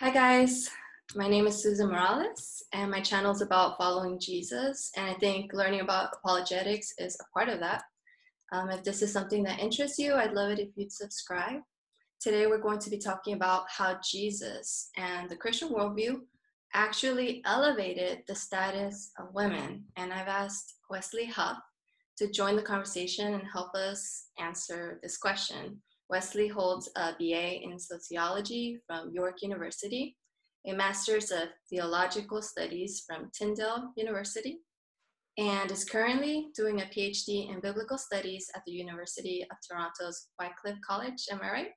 Hi, guys. My name is Susan Morales, and my channel is about following Jesus. And I think learning about apologetics is a part of that. Um, if this is something that interests you, I'd love it if you'd subscribe. Today, we're going to be talking about how Jesus and the Christian worldview actually elevated the status of women. And I've asked Wesley Huff to join the conversation and help us answer this question. Wesley holds a BA in sociology from York University, a master's of theological studies from Tyndale University, and is currently doing a PhD in biblical studies at the University of Toronto's Wycliffe College. Am I right?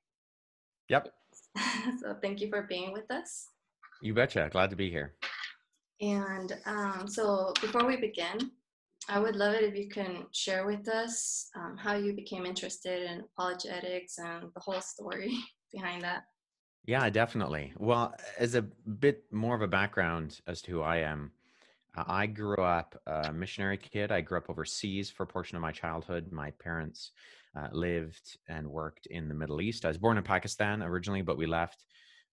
Yep. so thank you for being with us. You betcha. Glad to be here. And um, so before we begin, I would love it if you can share with us um, how you became interested in apologetics and the whole story behind that. Yeah, definitely. Well, as a bit more of a background as to who I am, uh, I grew up a missionary kid. I grew up overseas for a portion of my childhood. My parents uh, lived and worked in the Middle East. I was born in Pakistan originally, but we left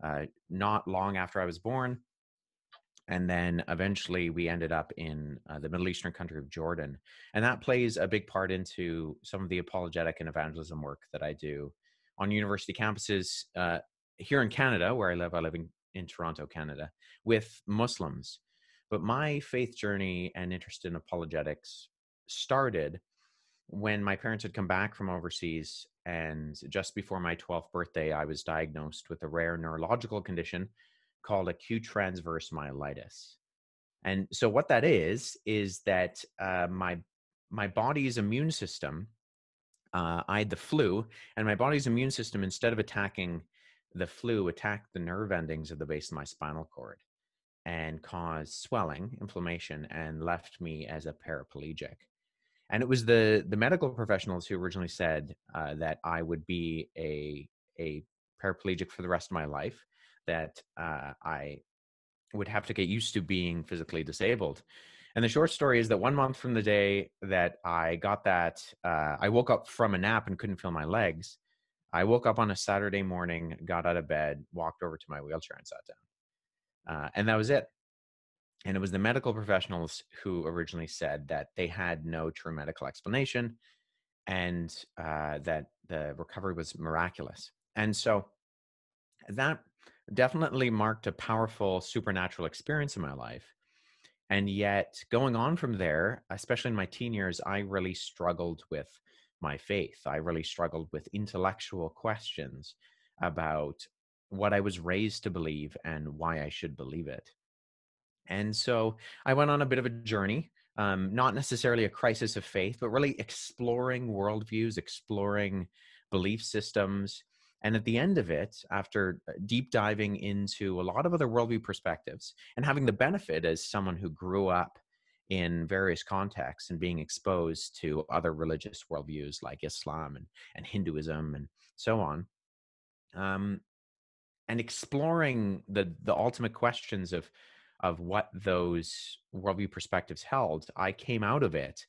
uh, not long after I was born and then eventually we ended up in uh, the middle eastern country of jordan and that plays a big part into some of the apologetic and evangelism work that i do on university campuses uh, here in canada where i live i live in, in toronto canada with muslims. But my faith journey and interest in apologetics started when my parents had come back from overseas and just before my 12th birthday i was diagnosed with a rare neurological condition called acute transverse myelitis. And so what that is is that uh, my my body's immune system, uh, I had the flu, and my body's immune system, instead of attacking the flu, attacked the nerve endings of the base of my spinal cord and caused swelling, inflammation, and left me as a paraplegic. And it was the the medical professionals who originally said uh, that I would be a a paraplegic for the rest of my life that uh, I would have to get used to being physically disabled. And the short story is that one month from the day that I got that, uh, I woke up from a nap and couldn't feel my legs. I woke up on a Saturday morning, got out of bed, walked over to my wheelchair and sat down. Uh, and that was it. And it was the medical professionals who originally said that they had no true medical explanation and uh, that the recovery was miraculous. And so that definitely marked a powerful supernatural experience in my life. And yet, going on from there, especially in my teen years, I really struggled with my faith. I really struggled with intellectual questions about what I was raised to believe and why I should believe it. And so I went on a bit of a journey, um, not necessarily a crisis of faith, but really exploring worldviews, exploring belief systems, and at the end of it, after uh, deep diving into a lot of other worldview perspectives and having the benefit as someone who grew up in various contexts and being exposed to other religious worldviews like Islam and, and Hinduism and so on, um, and exploring the the ultimate questions of of what those worldview perspectives held, I came out of it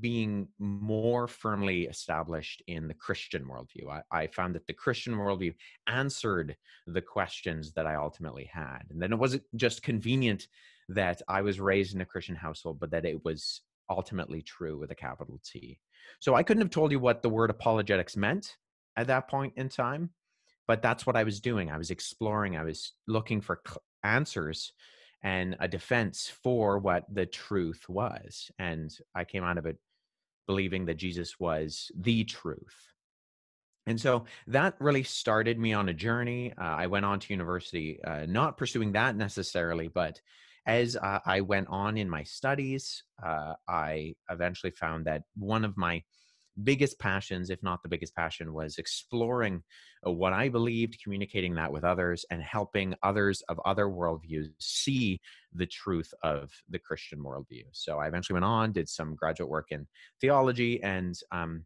being more firmly established in the Christian worldview. I, I, found that the Christian worldview answered the questions that I ultimately had. And then it wasn't just convenient that I was raised in a Christian household, but that it was ultimately true with a capital T. So I couldn't have told you what the word apologetics meant at that point in time, but that's what I was doing. I was exploring, I was looking for answers and a defense for what the truth was. And I came out of it believing that Jesus was the truth. And so that really started me on a journey. Uh, I went on to university, uh, not pursuing that necessarily, but as uh, I went on in my studies, uh, I eventually found that one of my biggest passions, if not the biggest passion, was exploring what I believed, communicating that with others, and helping others of other worldviews see the truth of the Christian worldview. So I eventually went on, did some graduate work in theology, and um,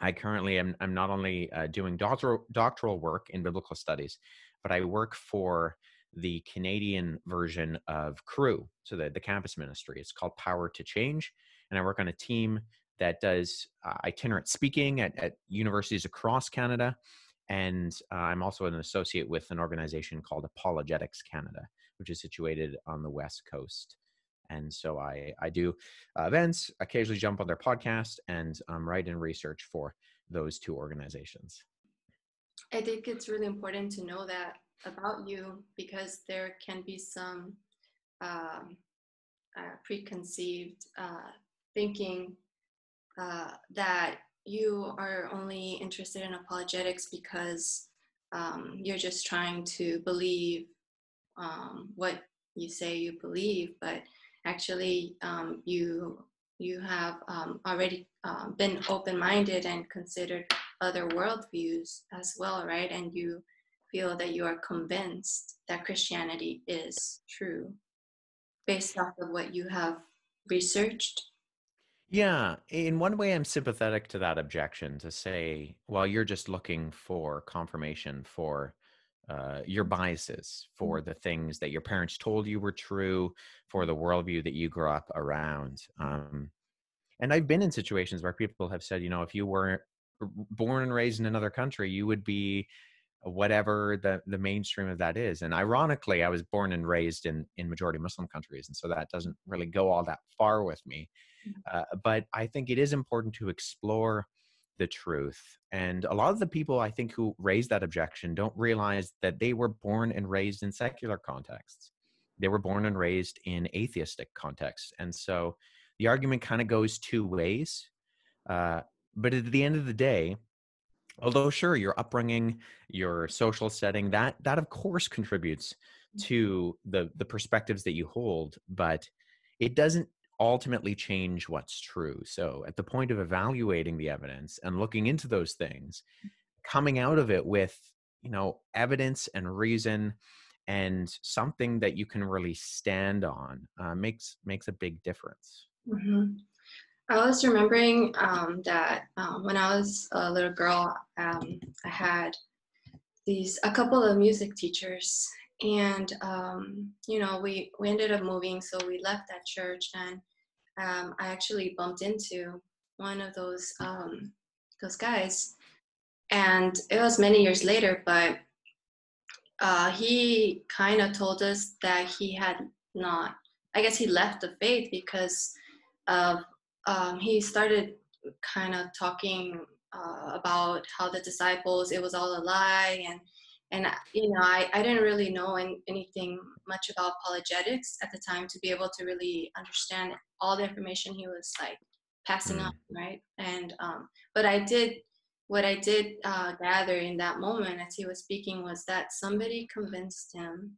I currently am I'm not only uh, doing doctoral, doctoral work in biblical studies, but I work for the Canadian version of Cru, so the, the campus ministry. It's called Power to Change. And I work on a team that does uh, itinerant speaking at, at universities across Canada. And uh, I'm also an associate with an organization called Apologetics Canada, which is situated on the West Coast. And so I, I do uh, events, occasionally jump on their podcast, and um, write and research for those two organizations. I think it's really important to know that about you because there can be some um, uh, preconceived uh, thinking uh, that you are only interested in apologetics because um, you're just trying to believe um, what you say you believe, but actually um, you you have um, already um, been open-minded and considered other worldviews as well, right? And you feel that you are convinced that Christianity is true based off of what you have researched yeah, in one way, I'm sympathetic to that objection to say, well, you're just looking for confirmation for uh, your biases, for mm. the things that your parents told you were true, for the worldview that you grew up around. Um, and I've been in situations where people have said, you know, if you were born and raised in another country, you would be whatever the the mainstream of that is and ironically i was born and raised in in majority muslim countries and so that doesn't really go all that far with me mm-hmm. uh, but i think it is important to explore the truth and a lot of the people i think who raise that objection don't realize that they were born and raised in secular contexts they were born and raised in atheistic contexts and so the argument kind of goes two ways uh, but at the end of the day although sure your upbringing your social setting that that of course contributes mm. to the the perspectives that you hold but it doesn't ultimately change what's true so at the point of evaluating the evidence and looking into those things coming out of it with you know evidence and reason and something that you can really stand on uh, makes makes a big difference mm-hmm. I was remembering um, that um, when I was a little girl, um, I had these a couple of music teachers, and um, you know we we ended up moving, so we left that church, and um, I actually bumped into one of those um, those guys, and it was many years later, but uh, he kind of told us that he had not. I guess he left the faith because of um, he started kind of talking uh, about how the disciples it was all a lie and and you know I, I didn't really know anything much about apologetics at the time to be able to really understand all the information he was like passing mm. on right and um, but i did what i did uh, gather in that moment as he was speaking was that somebody convinced him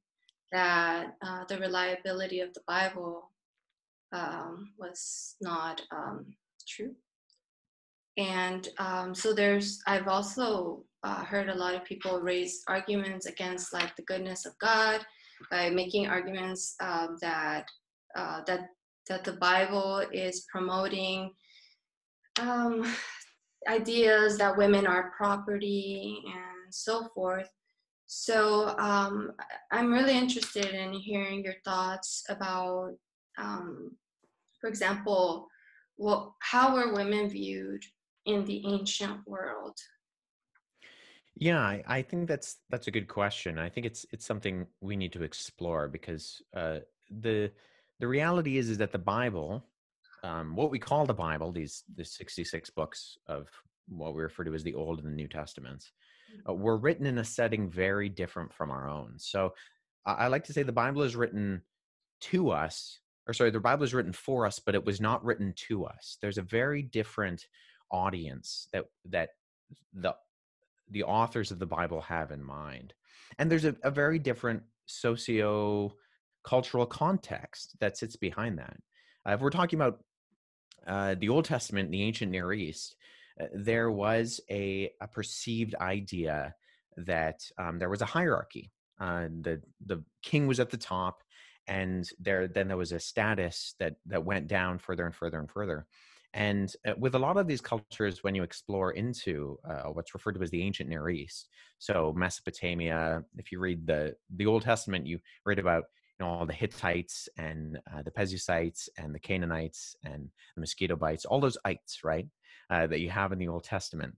that uh, the reliability of the bible um, was not um, true. And um, so there's, I've also uh, heard a lot of people raise arguments against like the goodness of God by making arguments um, that uh, that that the Bible is promoting um, ideas that women are property and so forth. So um, I'm really interested in hearing your thoughts about um, for example, well, how were women viewed in the ancient world? Yeah, I, I, think that's that's a good question. I think it's it's something we need to explore because uh, the the reality is is that the Bible, um, what we call the Bible, these the sixty six books of what we refer to as the Old and the New Testaments, uh, mm-hmm. were written in a setting very different from our own. So I, I like to say the Bible is written to us or sorry, the Bible is written for us, but it was not written to us. There's a very different audience that that the the authors of the Bible have in mind, and there's a, a very different socio cultural context that sits behind that. Uh, if we're talking about uh, the Old Testament, the ancient Near East, uh, there was a, a perceived idea that um, there was a hierarchy. Uh, the the king was at the top, and there then there was a status that that went down further and further and further and uh, with a lot of these cultures when you explore into uh, what's referred to as the ancient near east so mesopotamia if you read the the old testament you read about you know all the hittites and uh, the perizzites and the canaanites and the mosquito bites all those ites right uh, that you have in the old testament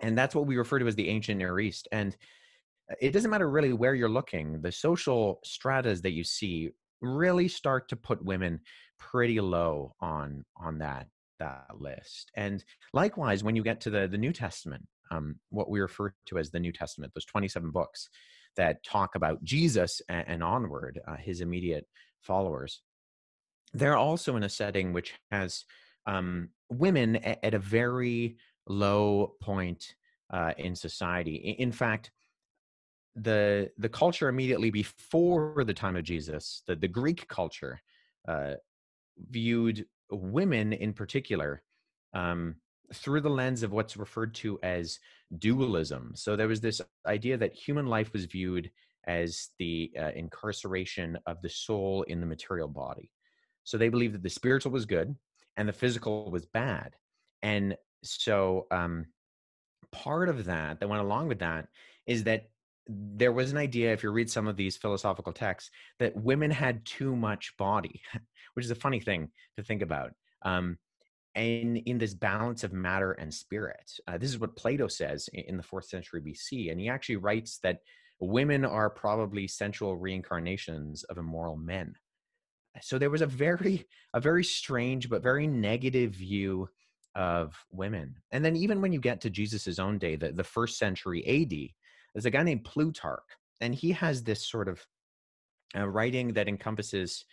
and that's what we refer to as the ancient Near East. And it doesn't matter really where you're looking, the social stratas that you see really start to put women pretty low on on that that list. And likewise, when you get to the the New Testament, um, what we refer to as the New Testament, those 27 books that talk about Jesus and, and onward, uh, his immediate followers, they're also in a setting which has um, women at, at, a very low point uh, in society. In fact, the the culture immediately before the time of Jesus, the, the Greek culture, uh, viewed women in particular um, through the lens of what's referred to as dualism. So there was this idea that human life was viewed as the uh, incarceration of the soul in the material body. So they believed that the spiritual was good and the physical was bad. And so um, part of that that went along with that is that there was an idea if you read some of these philosophical texts that women had too much body which is a funny thing to think about. Um, and in this balance of matter and spirit uh, this is what plato says in the fourth century bc and he actually writes that women are probably sensual reincarnations of immoral men. So there was a very a very strange but very negative view of women. And then even when you get to jesus's own day the, the first century ad there's a guy named plutarch and he has this sort of uh, writing that encompasses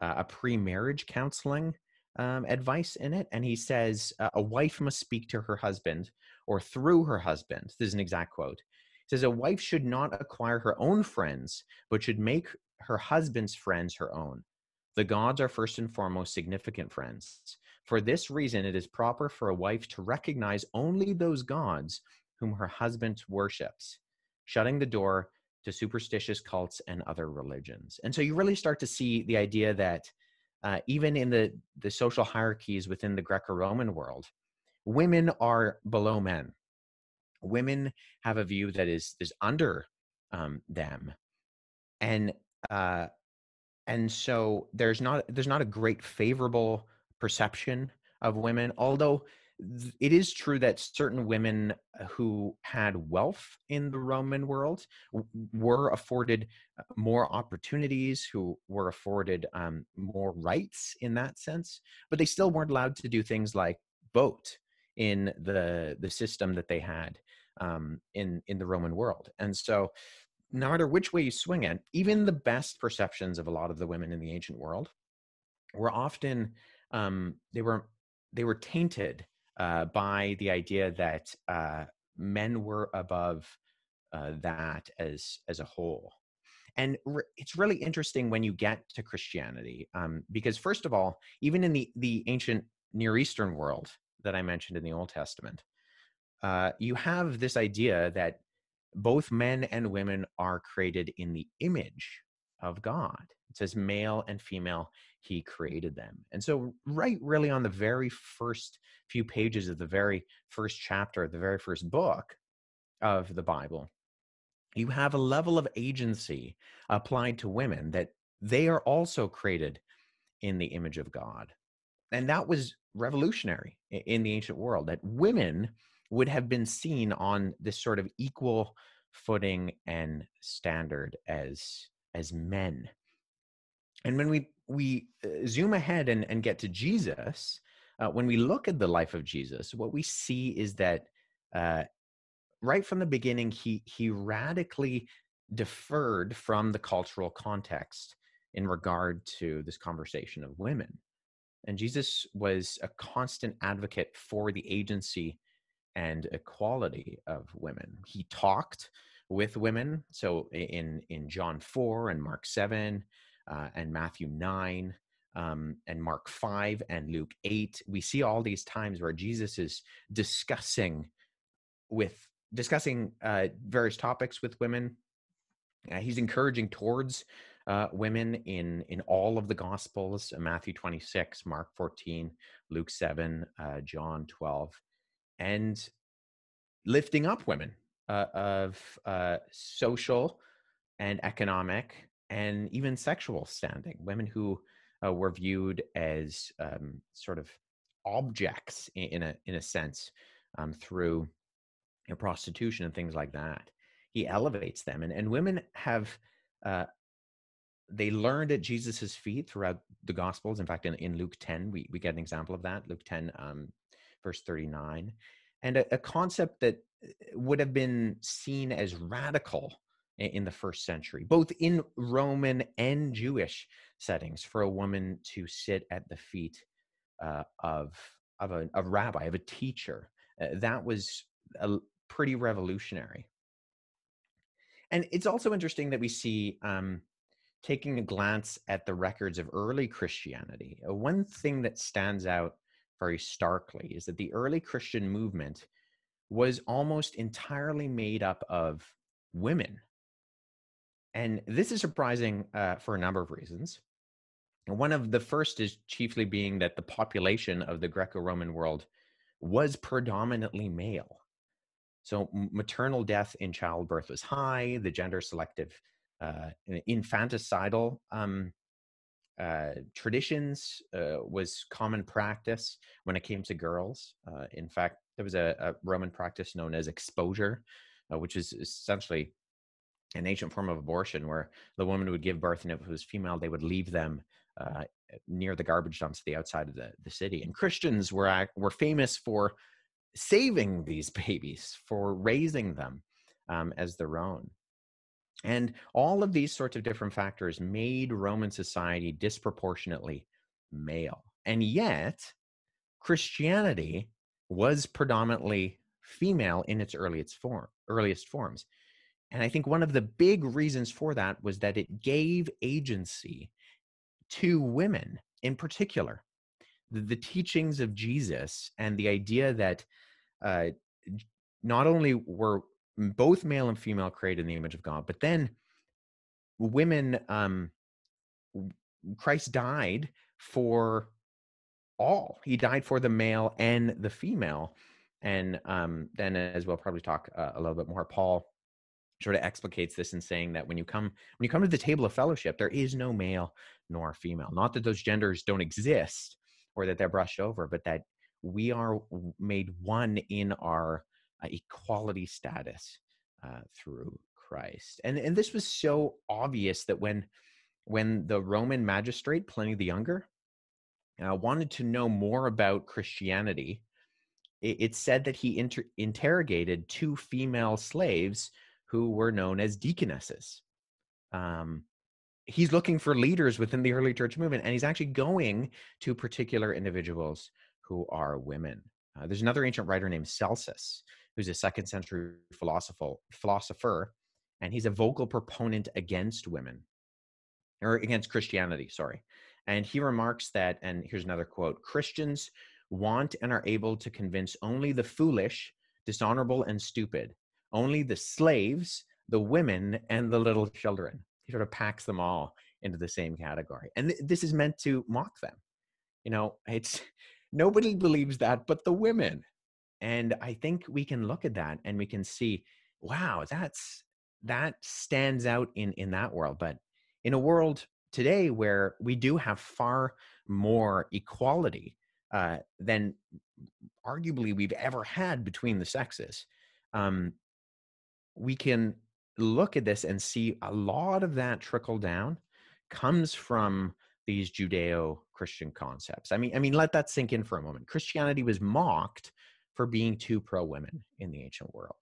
uh, a pre-marriage counseling um, advice in it and he says uh, a wife must speak to her husband or through her husband this is an exact quote he says a wife should not acquire her own friends but should make her husband's friends her own the gods are first and foremost significant friends. For this reason, it is proper for a wife to recognize only those gods whom her husband worships, shutting the door to superstitious cults and other religions. And so you really start to see the idea that uh, even in the, the social hierarchies within the Greco Roman world, women are below men. Women have a view that is, is under um, them. And uh, and so there's not there's not a great favorable perception of women although it is true that certain women uh, who had wealth in the roman world were afforded uh, more opportunities who were afforded um, more rights in that sense but they still weren't allowed to do things like vote in the the system that they had um, in in the roman world. And so no matter which way you swing it, even the best perceptions of a lot of the women in the ancient world were often um, they were they were tainted uh, by the idea that uh, men were above uh, that as as a whole. And re- it's really interesting when you get to Christianity, um, because first of all, even in the the ancient Near Eastern world that I mentioned in the Old Testament, uh, you have this idea that both men and women are created in the image of God. It says male and female, he mm. created them. And so, right really on the very first few pages of the very first chapter, the very first book of the Bible, you have a level of agency applied to women that they are also created in the image of God. And that was revolutionary in the ancient world that women would have been seen on this sort of equal footing and standard as as men and when we we uh, zoom ahead and, and get to jesus uh, when we look at the life of jesus what we see is that uh, right from the beginning he he radically deferred from the cultural context in regard to this conversation of women and jesus was a constant advocate for the agency and equality of women. He talked with women. So in in John four and Mark seven uh, and Matthew nine um, and Mark five and Luke eight, we see all these times where Jesus is discussing with discussing uh, various topics with women. Uh, he's encouraging towards uh, women in in all of the gospels matthew 26 mark 14 luke 7 uh, john 12 and lifting up women uh, of uh, social and economic and even sexual standing, women who uh, were viewed as um, sort of objects in, in, a in a sense um, through and prostitution and things like that. He elevates them, and and women have. Uh, they learned at Jesus's feet throughout the Gospels. In fact, in, in Luke 10, we, we get an example of that. Luke 10, um, verse 39. And a, a concept that uh, would have been seen as radical in the first century, both in Roman and Jewish settings, for a woman to sit at the feet uh, of of a, a, rabbi, of a teacher. Uh, that was a, pretty revolutionary. And it's also interesting that we see, um, taking a glance at the records of early Christianity, uh, one thing that stands out very starkly is that the early Christian movement was almost entirely made up of women and this is surprising uh, for a number of reasons. one of the first is chiefly being that the population of the Greco Roman world was predominantly male. So maternal death in childbirth was high, the gender selective uh, infanticidal um, uh, traditions uh, was common practice when it came to girls. Uh, in fact, there was a, a, Roman practice known as exposure, uh, which is essentially an ancient form of abortion where the woman would give birth and if it was female they would leave them uh, near the garbage dumps the outside of the, the city and christians were were famous for saving these babies for raising them um, as their own and all of these sorts of different factors made roman society disproportionately male and yet christianity was predominantly female in its earliest form earliest forms and I think one of the big reasons for that was that it gave agency to women in particular. The, the teachings of Jesus and the idea that uh, not only were both male and female created in the image of God, but then women, um, Christ died for all. He died for the male and the female. And um, then, as we'll probably talk uh, a little bit more, Paul sort of explicates this in saying that when you come when you come to the table of fellowship there is no male nor female not that those genders don't exist or that they're brushed over but that we are made one in our equality status uh, through christ and and this was so obvious that when when the roman magistrate pliny the younger uh, wanted to know more about christianity it, it said that he inter- interrogated two female slaves who were known as deaconesses. Um, he's looking for leaders within the early church movement, and he's actually going to particular individuals who are women. Uh, there's another ancient writer named Celsus, who's a second century philosopher, philosopher, and he's a vocal proponent against women or against Christianity, sorry. And he remarks that, and here's another quote Christians want and are able to convince only the foolish, dishonorable, and stupid, only the slaves, the women, and the little children. He sort of packs them all into the same category. And th- this is meant to mock them. You know, it's nobody believes that but the women. And I think we can look at that and we can see, wow, that's that stands out in in that world. But in a world today where we do have far more equality uh, than arguably we've ever had between the sexes, um, we can look at this and see a lot of that trickle down comes from these judeo-christian concepts i mean i mean let that sink in for a moment christianity was mocked for being too pro-women in the ancient world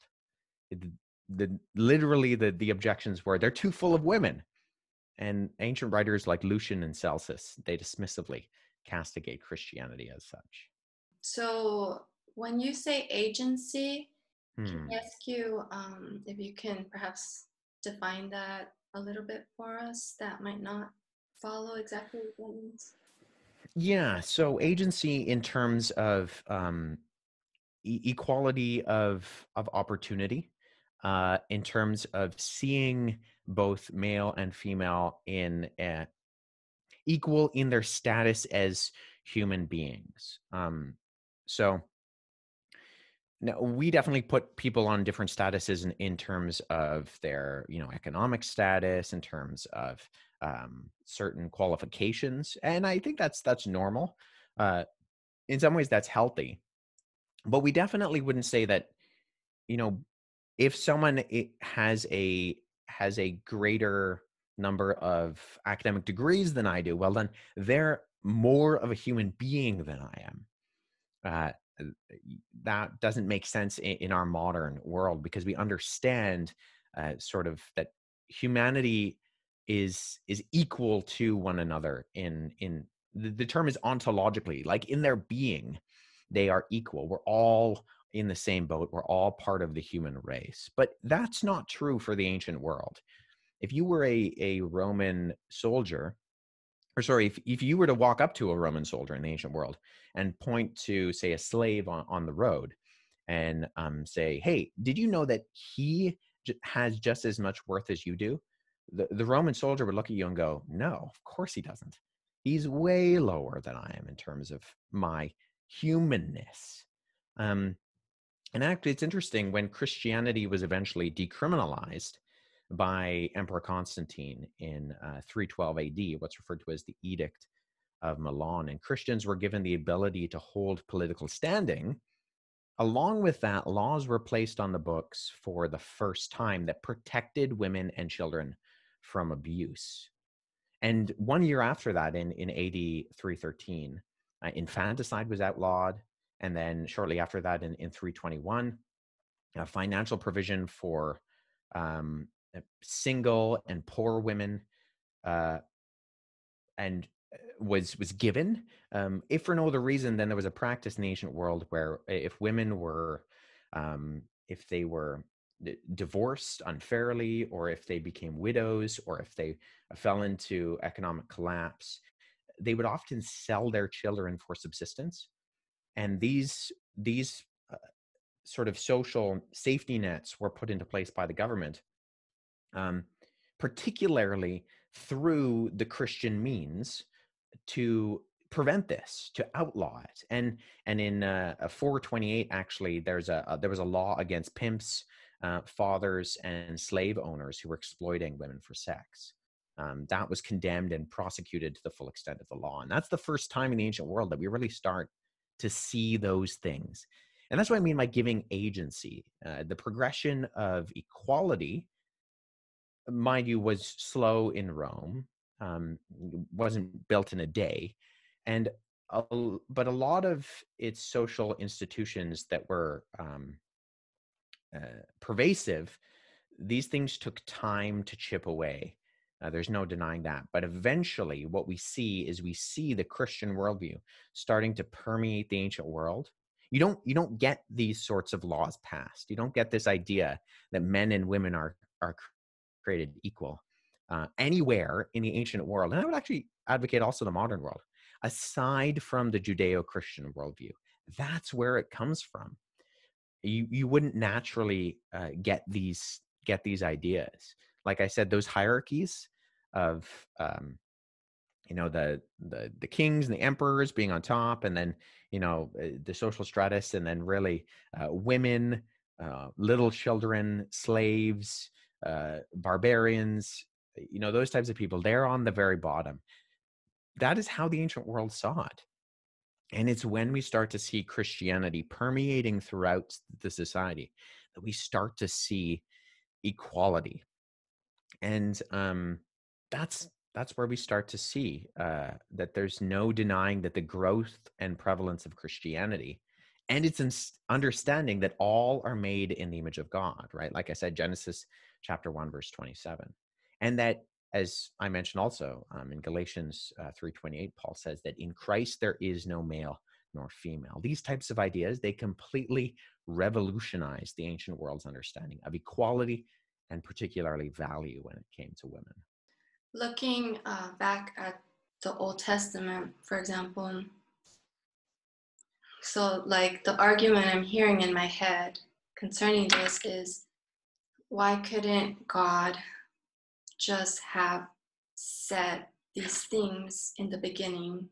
the, the literally the the objections were they're too full of women and ancient writers like lucian and celsus they dismissively castigate christianity as such so when you say agency can Hmm. I ask you um, if you can perhaps define that a little bit for us that might not follow exactly what that means? Yeah. So agency in terms of um, equality of of opportunity, uh, in terms of seeing both male and female in uh, equal in their status as human beings. Um, so now we definitely put people on different statuses in, in terms of their you know economic status in terms of um, certain qualifications and i think that's that's normal uh, in some ways that's healthy but we definitely wouldn't say that you know, if someone has a has a greater number of academic degrees than I do, well, then they're more of a human being than I am. Uh, that doesn't make sense in, in, our modern world because we understand uh, sort of that humanity is is equal to one another in in the, the term is ontologically like in their being they are equal we're all in the same boat we're all part of the human race but that's not true for the ancient world if you were a, a Roman soldier, or sorry, if, if you were to walk up to a Roman soldier in the ancient world and point to, say, a slave on, on the road and um, say, hey, did you know that he j- has just as much worth as you do? The, the Roman soldier would look at you and go, no, of course he doesn't. He's way lower than I am in terms of my humanness. Um, and actually, it's interesting when Christianity was eventually decriminalized, by Emperor Constantine in uh, 312 AD, what's referred to as the Edict of Milan. And Christians were given the ability to hold political standing. Along with that, laws were placed on the books for the first time that protected women and children from abuse. And one year after that, in, in AD 313, uh, infanticide was outlawed. And then shortly after that, in, in 321, financial provision for um, uh, single and poor women uh, and uh, was was given um, if for no other reason then there was a practice in the ancient world where if women were um, if they were divorced unfairly or if they became widows or if they fell into economic collapse they would often sell their children for subsistence and these these uh, sort of social safety nets were put into place by the government um, particularly through the Christian means to prevent this to outlaw it. And and in uh, 428 actually there's a, a, there was a law against pimps uh, fathers and slave owners who were exploiting women for sex um, that was condemned and prosecuted to the full extent of the law and that's the first time in the ancient world that we really start to see those things and that's what i mean by giving agency uh, the progression of equality mind you, was slow in Rome, um, wasn't built in a day, and a, but a lot of its social institutions that were um, uh, pervasive, these things took time to chip away. Uh, there's no denying that. But eventually, what we see is we see the Christian worldview starting to permeate the ancient world. You don't you don't get these sorts of laws passed. You don't get this idea that men and women are are created equal uh, anywhere in the ancient world. And I would actually advocate also the modern world, aside from the Judeo Christian worldview. That's where it comes from. You, you wouldn't naturally uh, get these get these ideas. Like I said, those hierarchies of um, you know the the the kings and the emperors being on top, and then you know uh, the social stratus, and then really uh, women, uh, little children, slaves, uh, barbarians, you know, those types of people, they're on the very bottom. That is how the ancient world saw it. And it's when we start to see Christianity permeating throughout the society that we start to see equality. And um, that's that's where we start to see uh, that there's no denying that the growth and prevalence of Christianity and it's understanding that all are made in the image of God, right? Like I said, Genesis chapter 1 verse 27 and that as i mentioned also um, in galatians uh, 3.28 paul says that in christ there is no male nor female these types of ideas they completely revolutionized the ancient world's understanding of equality and particularly value when it came to women. Looking uh, back at the old testament for example so like the argument i'm hearing in my head concerning this is why couldn't God just have said these things in the beginning,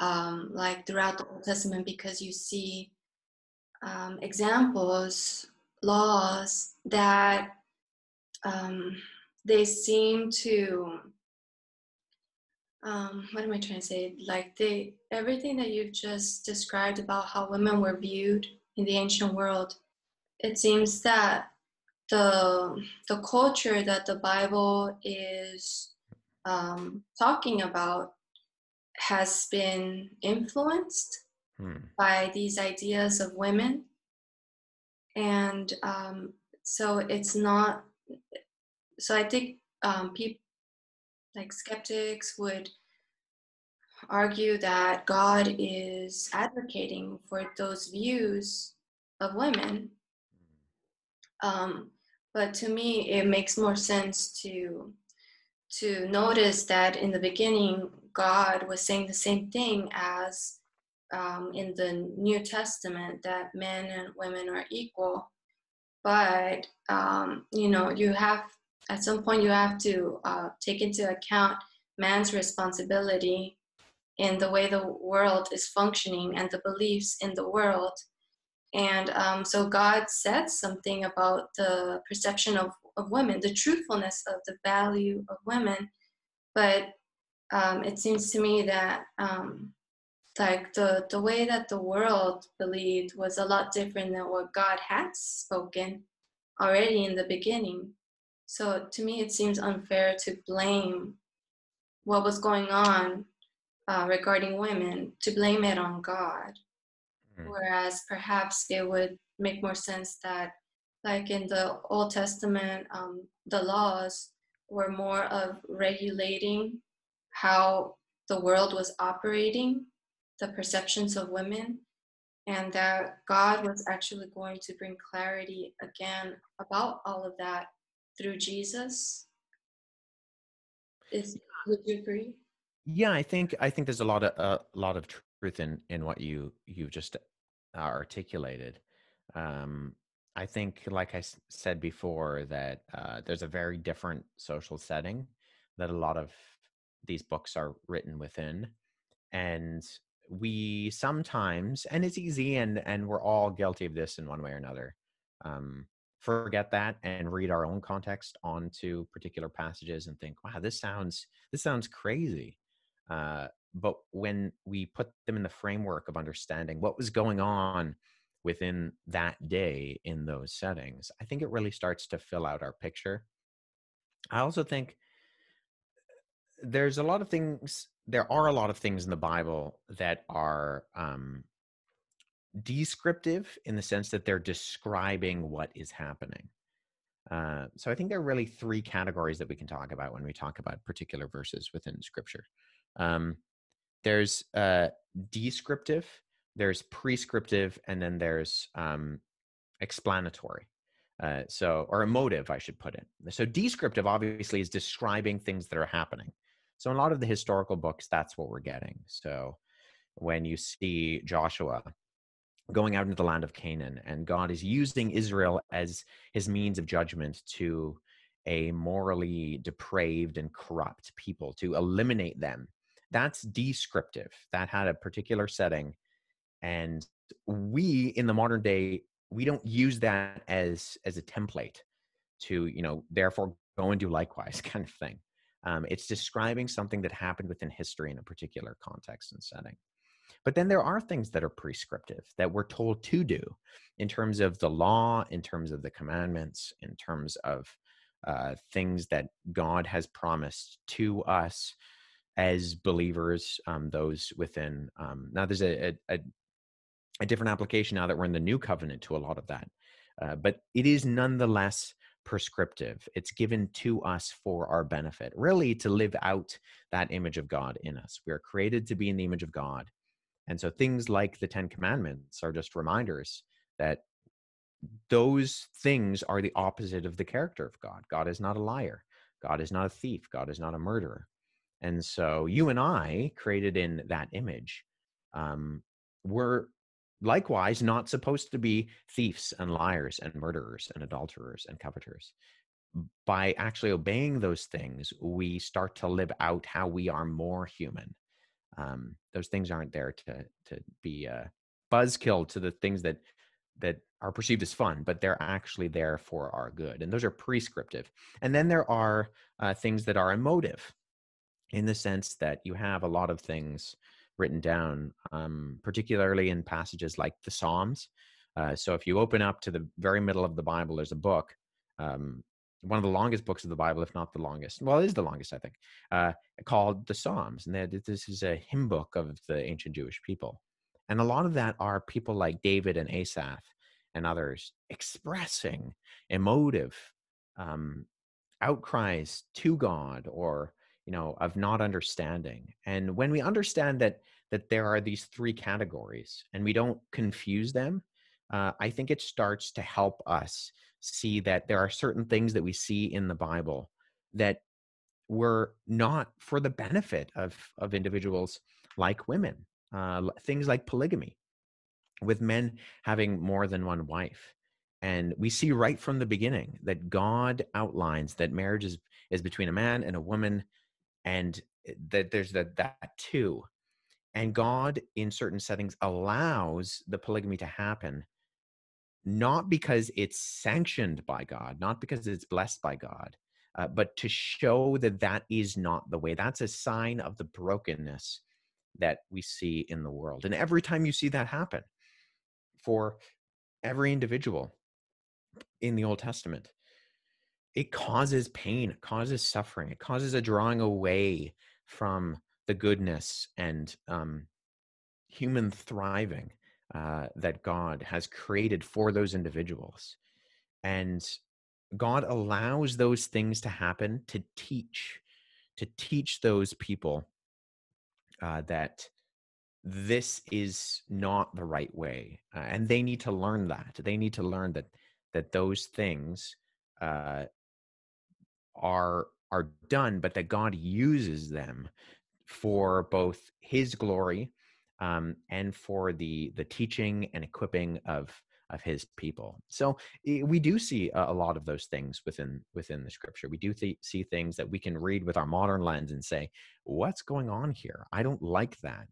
um, like throughout the Old Testament, because you see um, examples, laws that um, they seem to. Um, what am I trying to say? Like they, everything that you've just described about how women were viewed in the ancient world, it seems that the the culture that the Bible is um, talking about has been influenced hmm. by these ideas of women, and um, so it's not. So I think um, people like skeptics would argue that God is advocating for those views of women. Um, but to me, it makes more sense to to notice that in the beginning, God was saying the same thing as um, in the New Testament that men and women are equal. But um, you know, you have at some point you have to uh, take into account man's responsibility in the way the world is functioning and the beliefs in the world. And um, so God said something about the perception of, of women, the truthfulness of the value of women. But um, it seems to me that um, like the, the way that the world believed was a lot different than what God had spoken already in the beginning. So to me, it seems unfair to blame what was going on uh, regarding women to blame it on God. Mm-hmm. Whereas perhaps it would make more sense that, like in the Old Testament, um, the laws were more of regulating how the world was operating, the perceptions of women, and that God was actually going to bring clarity again about all of that through Jesus. Is would you agree? Yeah, I think I think there's a lot of a uh, lot of truth in in what you you've just uh, articulated. Um, I think, like I said before, that uh, there's a very different social setting that a lot of these books are written within, and we sometimes, and it's easy, and and we're all guilty of this in one way or another. Um, forget that and read our own context onto particular passages and think, "Wow, this sounds this sounds crazy." Uh, but when we put them in the framework of understanding what was going on within that day in those settings, I think it really starts to fill out our picture. I also think there's a lot of things, there are a lot of things in the Bible that are um, descriptive in the sense that they're describing what is happening. Uh, so I think there are really three categories that we can talk about when we talk about particular verses within Scripture. Um, there's uh, descriptive, there's prescriptive, and then there's um, explanatory. Uh, so, or emotive, I should put it. So, descriptive obviously is describing things that are happening. So, in a lot of the historical books, that's what we're getting. So, when you see Joshua going out into the land of Canaan, and God is using Israel as his means of judgment to a morally depraved and corrupt people, to eliminate them that's descriptive. That had a particular setting. And we in the modern day, we don't use that as as a template to, you know, therefore go and do likewise kind of thing. Um, it's describing something that happened within history in a particular context and setting. But then there are things that are prescriptive that we're told to do in terms of the law, in terms of the commandments, in terms of uh, things that God has promised to us as believers, um, those within. Um, now, there's a, a, a, different application now that we're in the new covenant to a lot of that, uh, but it is nonetheless prescriptive. It's given to us for our benefit, really to live out that image of God in us. We are created to be in the image of God. And so things like the Ten Commandments are just reminders that those things are the opposite of the character of God. God is not a liar. God is not a thief. God is not a murderer. And so you and I, created in that image, um, were likewise not supposed to be thieves and liars and murderers and adulterers and coveters. By actually obeying those things, we start to live out how we are more human. Um, those things aren't there to to be uh, buzzkill to the things that that are perceived as fun, but they're actually there for our good. And those are prescriptive. And then there are uh, things that are emotive in the sense that you have a lot of things written down, um, particularly in passages like the Psalms. Uh, so if you open up to the very middle of the Bible, there's a book, um, one of the longest books of the Bible, if not the longest. Well, it is the longest, I think, uh, called the Psalms. And this is a hymn book of the ancient Jewish people. And a lot of that are people like David and Asaph and others expressing emotive um, outcries to God or you know of not understanding. And when we understand that that there are these three categories and we don't confuse them uh, i think it starts to help us see that there are certain things that we see in the bible that were not for the benefit of of individuals like women uh, things like polygamy with men having more than one wife. And we see right from the beginning that god outlines that marriage is is between a man and a woman and eh, that there's that that too and god in certain settings allows the polygamy to happen not because it's sanctioned by god not because it's blessed by god uh, but to show that that is not the way. That's a sign of the brokenness that we see in the world and every time you see that happen for every individual in the old testament it causes pain, it causes suffering, it causes a drawing away from the goodness and um, human thriving uh, that God has created for those individuals. And God allows those things to happen to teach, to teach those people uh, that this is not the right way, uh, and they need to learn that. They need to learn that that those things uh, are are done, but that God uses them for both His glory um, and for the the teaching and equipping of of His people. So we do see a, lot of those things within within the Scripture. We do th- see things that we can read with our modern lens and say, "What's going on here? I don't like that."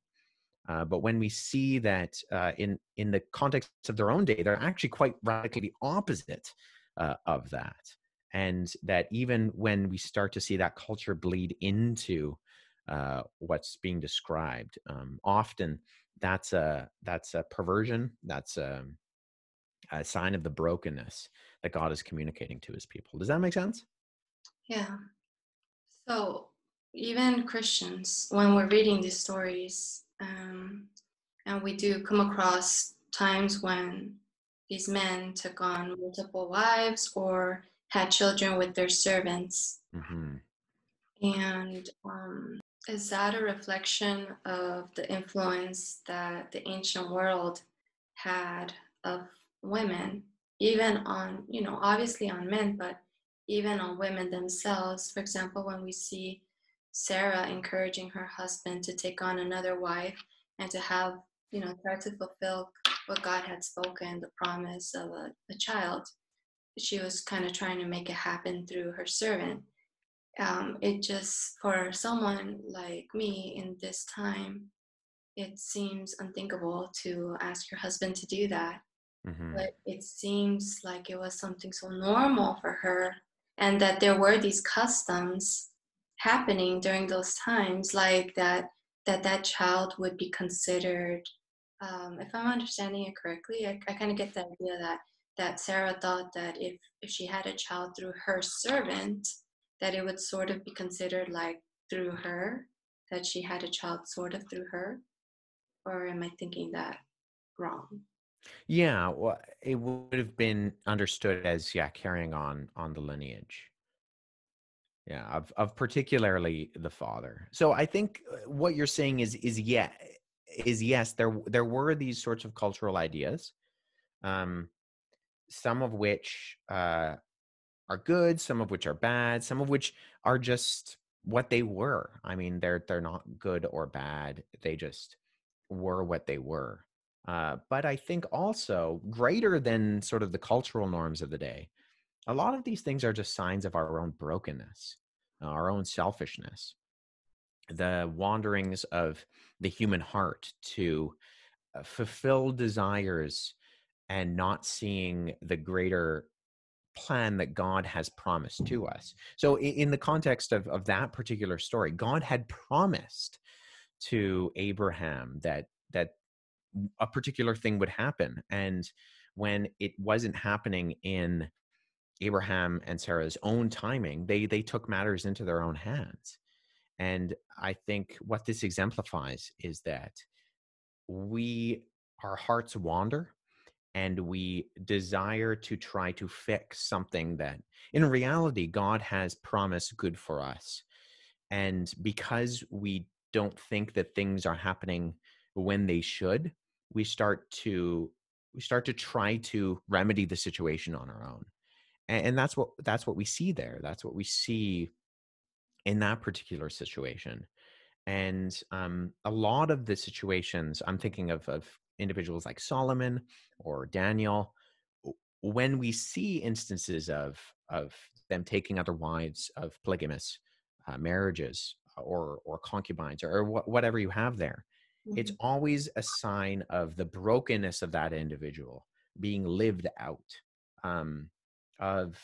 Uh, but when we see that uh, in in the context of their own day, they're actually quite radically the opposite uh, of that and that even when we start to see that culture bleed into uh, what's being described um, often that's a that's a perversion that's a, a, sign of the brokenness that god is communicating to his people. Does that make sense? Yeah. So even christians when we're reading these stories um, and we do come across times when these men took on multiple wives or had children with their servants. Mm-hmm. And um, is that a reflection of the influence that the ancient world had of women, even on, you know, obviously on men, but even on women themselves? For example, when we see Sarah encouraging her husband to take on another wife and to have, you know, try to fulfill what God had spoken, the promise of a, a child she was kind of trying to make it happen through her servant. Um, it just, for someone like me in this time, it seems unthinkable to ask your husband to do that. Mm-hmm. But it seems like it was something so normal for her, and that there were these customs happening during those times, like that that that child would be considered. Um, if I'm understanding it correctly, I, I kind of get the idea that that Sarah thought that if, if she had a child through her servant, that it would sort of be considered like through her, that she had a child sort of through her? Or am I thinking that wrong? Yeah, well, it would have been understood as yeah, carrying on on the lineage. Yeah, of of particularly the father. So I think uh, what you're saying is is yeah is yes there there were these sorts of cultural ideas um some of which uh, are good, some of which are bad, some of which are just what they were. I mean, they're they're not good or bad. They just were what they were. Uh, but I think also greater than sort of the cultural norms of the day, a lot of these things are just signs of our own brokenness, our own selfishness, the wanderings of the human heart to uh, fulfill desires and not seeing the greater plan that God has promised to us. So, in the context of, of that particular story, God had promised to Abraham that that a particular thing would happen, and when it wasn't happening in Abraham and Sarah's own timing, they they took matters into their own hands. And I think what this exemplifies is that we our hearts wander and we desire to try to fix something that in reality God has promised good for us. And because we don't think that things are happening when they should, we start to we start to try to remedy the situation on our own. And, and that's what that's what we see there. That's what we see in that particular situation. And um, a lot of the situations i'm thinking of, of individuals like solomon or daniel when we see instances of of them taking other wives of polygamous uh, marriages uh, or or concubines or, or wh- whatever you have there mm-hmm. it's always a sign of the brokenness of that individual being lived out um, of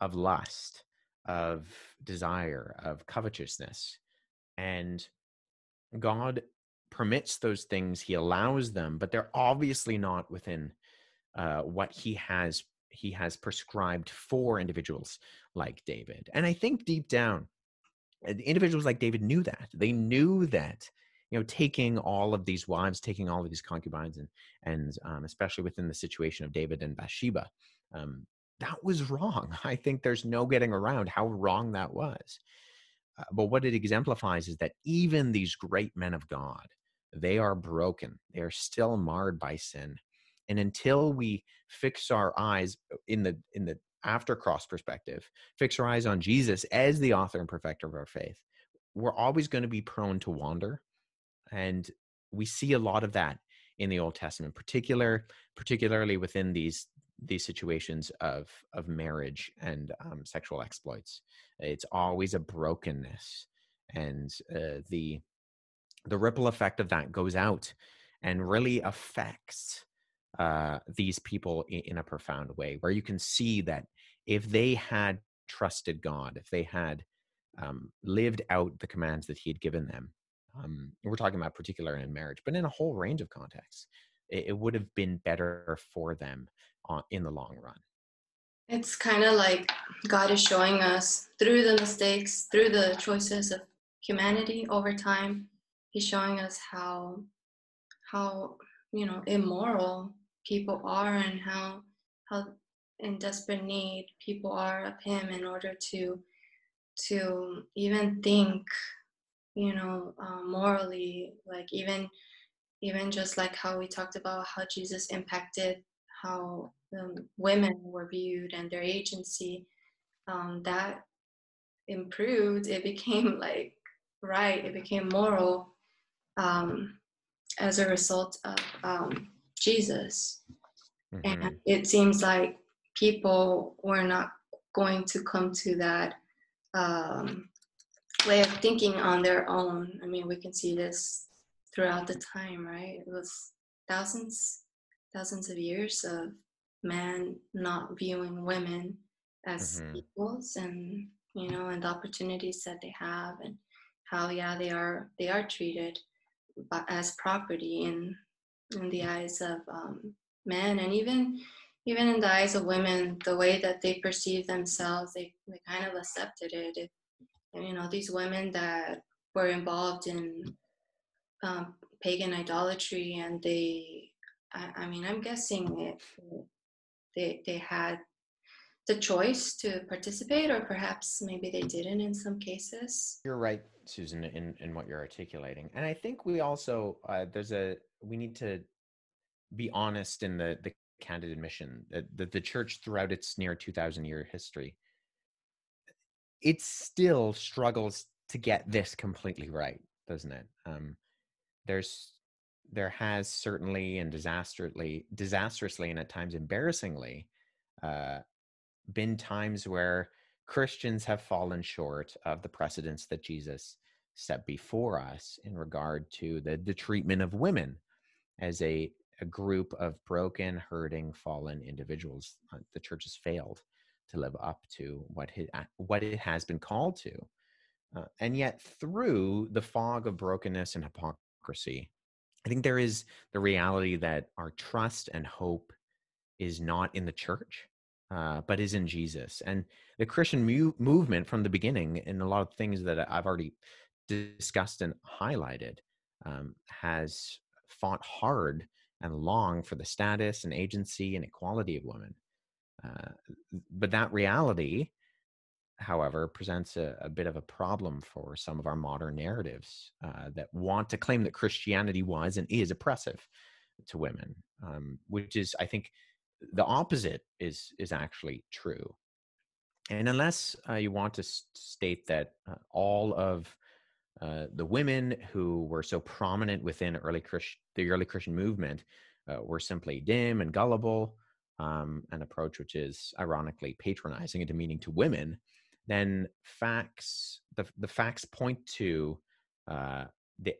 of lust of desire of covetousness and god permits those things he allows them but they're obviously not within uh, what he has he has prescribed for individuals like david and i think deep down uh, individuals like david knew that they knew that you know taking all of these wives taking all of these concubines and and um, especially within the situation of david and bathsheba um, that was wrong. I think there's no getting around how wrong that was. Uh, but what it exemplifies is that even these great men of God, they are broken. They are still marred by sin. And until we fix our eyes uh, in the in the after cross perspective, fix our eyes on Jesus as the author and perfecter of our faith, we're always going to be prone to wander. And we see a lot of that in the Old Testament, particular particularly within these these situations of of marriage and um, sexual exploits. It's always a brokenness, and uh, the the ripple effect of that goes out and really affects uh, these people in, in a profound way. Where you can see that if they had trusted God, if they had um, lived out the commands that He had given them, um, we're talking about particular in marriage, but in a whole range of contexts, it, it would have been better for them on, in the long run. It's kind of like God is showing us through the mistakes, through the choices of humanity over time. He's showing us how how you know immoral people are and how how in desperate need people are of him in order to to even think you know uh, morally like even even just like how we talked about how jesus impacted how um, women were viewed and their agency, um, that improved. It became like right. It became moral um, as a result of um, Jesus. Mm-hmm. And it seems like people were not going to come to that um, way of thinking on their own. I mean, we can see this throughout the time, right? It was thousands thousands of years of men not viewing women as mm-hmm. equals and you know and the opportunities that they have and how yeah they are they are treated as property in in the eyes of um, men and even even in the eyes of women the way that they perceive themselves they, they kind of accepted it. it you know these women that were involved in um, pagan idolatry and they I, I mean, I'm guessing it, they they had the choice to participate, or perhaps maybe they didn't in some cases. You're right, Susan, in in what you're articulating, and I think we also uh, there's a we need to be honest in the the candid admission that the, the church throughout its near 2,000 year history, it still struggles to get this completely right, doesn't it? Um, there's there has certainly and disastrously, disastrously, and at times embarrassingly, uh, been times where Christians have fallen short of the precedents that Jesus set before us in regard to the, the treatment of women as a, a group of broken, hurting, fallen individuals. Uh, the church has failed to live up to what it, what it has been called to. Uh, and yet, through the fog of brokenness and hypocrisy, I think there is the reality that our trust and hope is not in the church, uh, but is in Jesus. And the Christian mu- movement from the beginning, and a lot of things that I've already discussed and highlighted, um, has fought hard and long for the status and agency and equality of women. Uh, but that reality, however, presents a, a, bit of a problem for some of our modern narratives uh, that want to claim that Christianity was and is oppressive to women, um, which is, I think, the opposite is is actually true. And unless uh, you want to state that uh, all of uh, the women who were so prominent within early Christ- the early Christian movement uh, were simply dim and gullible, um, an approach which is ironically patronizing and demeaning to women, then facts the the facts point to uh, the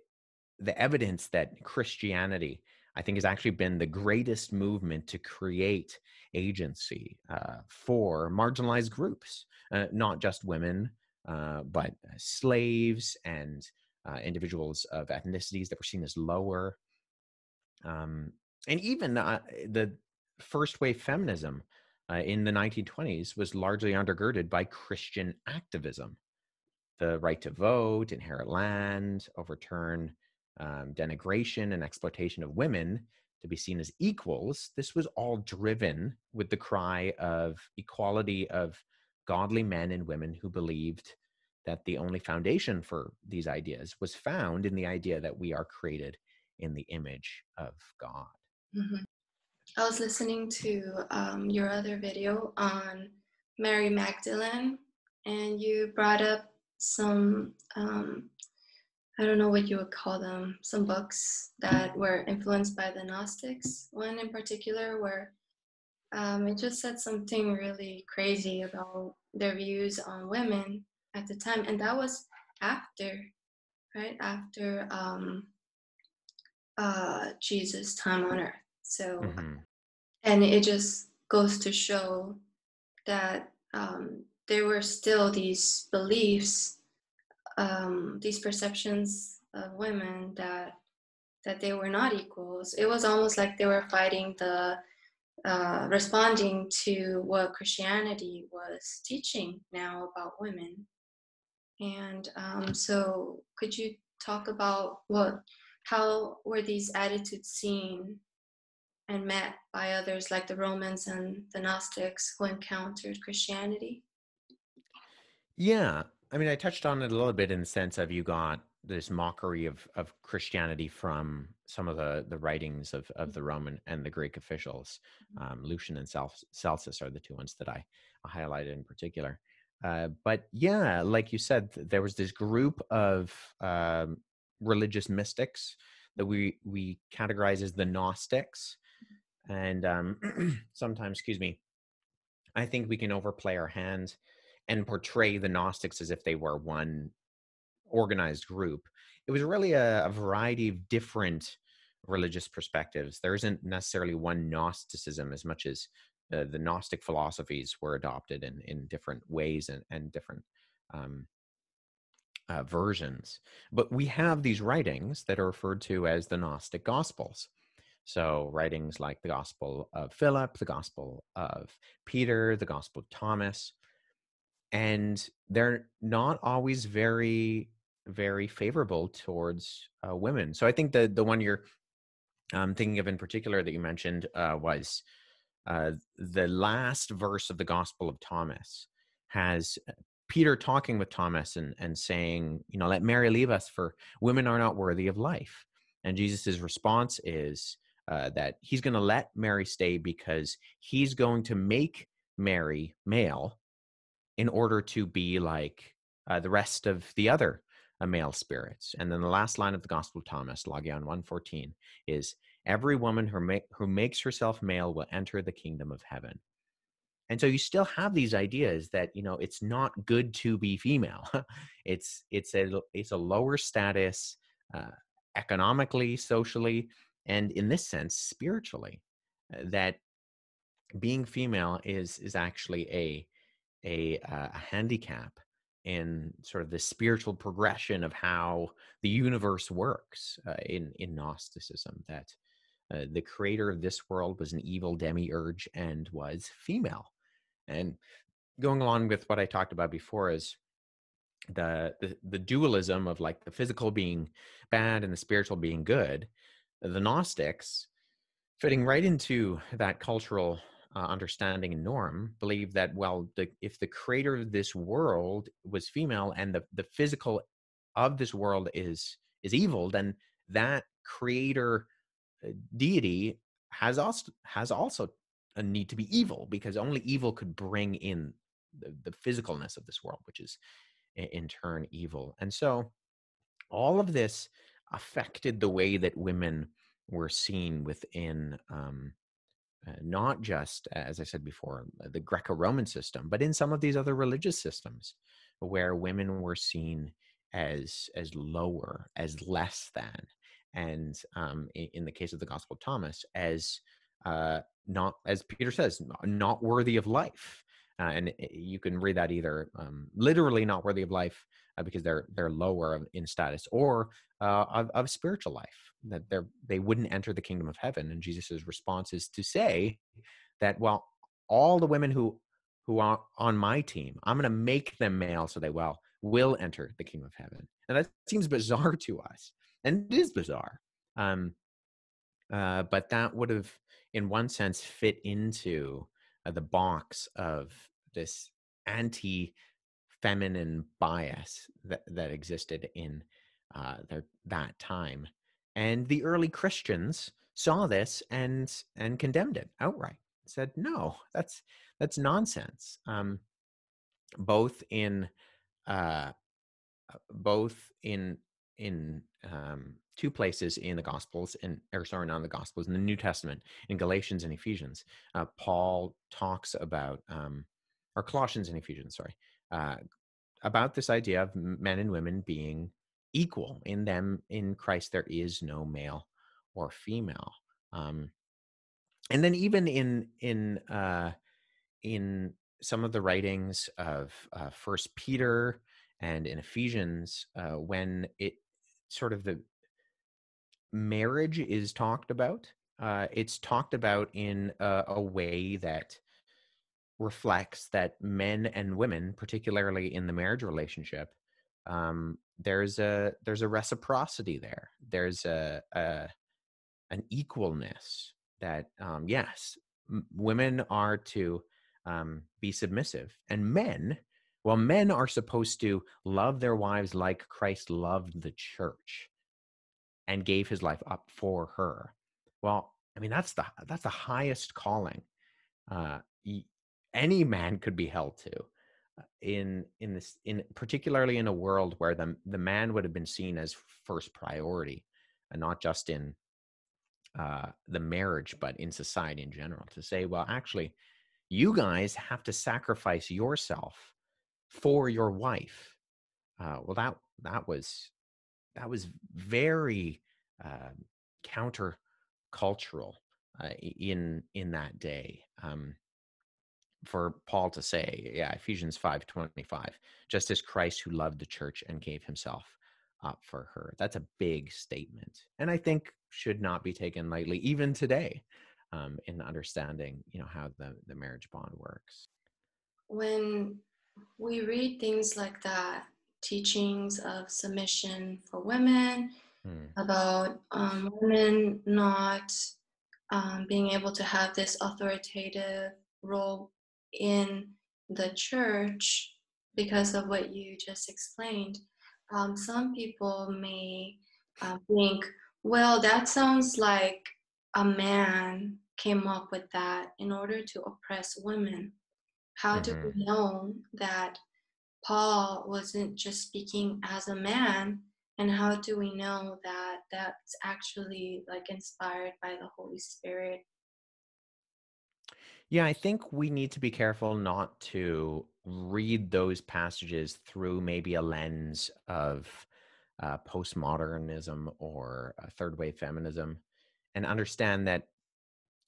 the evidence that Christianity, I think, has actually been the greatest movement to create agency uh, for marginalized groups, uh, not just women, uh, but slaves and uh, individuals of ethnicities that were seen as lower. Um, and even uh, the first wave feminism uh, in the 1920s was largely undergirded by Christian activism. The right to vote, inherit land, overturn um, denigration and exploitation of women to be seen as equals. This was all driven with the cry of equality of godly men and women who believed that the only foundation for these ideas was found in the idea that we are created in the image of God. Mm-hmm. I was listening to um, your other video on Mary Magdalene, and you brought up some, um, I don't know what you would call them, some books that were influenced by the Gnostics. One in particular where um, it just said something really crazy about their views on women at the time, and that was after, right after um, uh, Jesus' time on earth. So, mm-hmm. and it just goes to show that um, there were still these beliefs, um, these perceptions of women that that they were not equals. It was almost like they were fighting the uh, responding to what Christianity was teaching now about women. And um, so, could you talk about what, how were these attitudes seen and met by others like the Romans and the Gnostics who encountered Christianity? Yeah, I mean, I touched on it a little bit in the sense of you got this mockery of of Christianity from some of the the writings of of the Roman and the Greek officials. Mm-hmm. Um, Lucian and Celsus are the two ones that I, I highlighted in particular. Uh, but yeah, like you said, there was this group of um, religious mystics that we we categorize as the Gnostics, and um, sometimes, excuse me, I think we can overplay our hand and portray the Gnostics as if they were one organized group. It was really a, a variety of different religious perspectives. There isn't necessarily one Gnosticism as much as uh, the Gnostic philosophies were adopted in, in different ways and, and different um, uh, versions. But we have these writings that are referred to as the Gnostic Gospels. So, writings like the Gospel of Philip, the Gospel of Peter, the Gospel of Thomas. And they're not always very, very favorable towards uh, women. So, I think the, the one you're um, thinking of in particular that you mentioned uh, was uh, the last verse of the Gospel of Thomas has uh, Peter talking with Thomas and, and saying, you know, let Mary leave us, for women are not worthy of life. And Jesus' response is uh, that he's going to let Mary stay because he's going to make Mary male in order to be like uh, the rest of the other uh, male spirits. And then the last line of the Gospel of Thomas, Logion 114, is Every woman who, ma- who makes herself male will enter the kingdom of heaven. And so you still have these ideas that you know it's not good to be female. it's it's a it's a lower status uh, economically, socially, and in this sense spiritually. Uh, that being female is is actually a a, uh, a handicap in sort of the spiritual progression of how the universe works uh, in in Gnosticism. That Uh, the creator of this world was an evil demiurge and was female. And going along with what I talked about before is the, the the dualism of like the physical being bad and the spiritual being good. The Gnostics, fitting right into that cultural uh, understanding and norm believe that well the, if the creator of this world was female and the, the physical of this world is is evil then that creator uh, deity has also has also a need to be evil because only evil could bring in the, the physicalness of this world which is in turn evil. And so all of this affected the way that women were seen within um, uh, not just, as I said before, uh, the Greco Roman system, but in some of these other religious systems where women were seen as as lower, as less than, and um, in, in, the case of the Gospel of Thomas, as uh, not, as Peter says, not worthy of life. Uh, and you can read that either um, literally not worthy of life uh, because they're they're lower in status, or uh, of, of spiritual life that they're they wouldn't enter the kingdom of heaven. And Jesus's response is to say that well, all the women who who are on my team, I'm going to make them male so they well will enter the kingdom of heaven. And that seems bizarre to us, and it is bizarre. Um, uh, but that would have, in one sense, fit into uh, the box of this anti feminine bias that, that existed in uh, their, that time. And the early Christians saw this and and condemned it outright. Said, no, that's that's nonsense. Um, both in uh, both in in um, two places in the Gospels, in or sorry, not in the Gospels, in the New Testament, in Galatians and Ephesians, uh, Paul talks about, um, or Colossians and Ephesians, sorry, uh, about this idea of men and women being equal in them. In Christ, there is no male or female. Um, and then even in in uh, in some of the writings of uh, First Peter and in Ephesians, uh, when it sort of the marriage is talked about. Uh, it's talked about in a, a, way that reflects that men and women, particularly in the marriage relationship, um, there's a there's a reciprocity there. There's a, a an equalness that um, yes, m- women are to um, be submissive, and men, well, men are supposed to love their wives like Christ loved the church and gave his life up for her. Well, I mean that's the that's the highest calling uh, any man could be held to in in this in particularly in a world where the the man would have been seen as first priority and not just in uh, the marriage but in society in general to say well actually you guys have to sacrifice yourself for your wife. Uh, well that that was that was very uh, counter cultural uh, in in that day. Um, for paul to say yeah ephesians 5 25 just as christ who loved the church and gave himself up for her that's a big statement and i think should not be taken lightly even today um, in understanding you know how the, the marriage bond works when we read things like that teachings of submission for women, mm. about um, women not um, being able to have this authoritative role in the church because of what you just explained. Um, some people may uh, think, well, that sounds like a man came up with that in order to oppress women. How mm-hmm. do we know that Paul wasn't just speaking as a man, and how do we know that that's actually like inspired by the Holy Spirit? Yeah, I think we need to be careful not to read those passages through maybe a lens of uh, postmodernism or third wave feminism and understand that